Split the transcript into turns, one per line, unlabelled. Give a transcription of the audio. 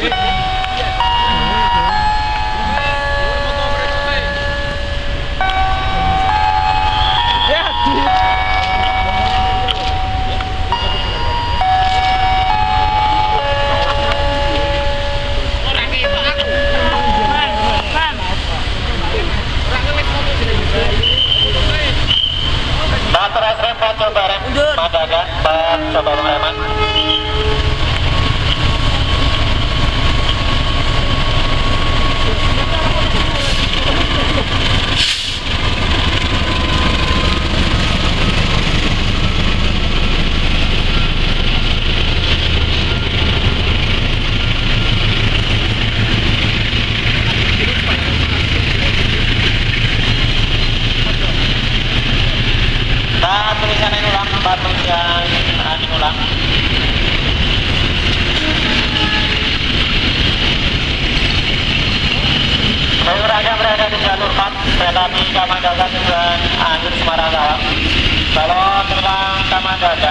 Baterai rem Pak coba rem. Madaga, Pak coba pengereman. Pak tulisan ini ulang, tulisan ini ulang. Saya berada di jalur 4 kereta api Kamanggaga tujuan Anjur Semarang. Kalau terbang Kamanggaga,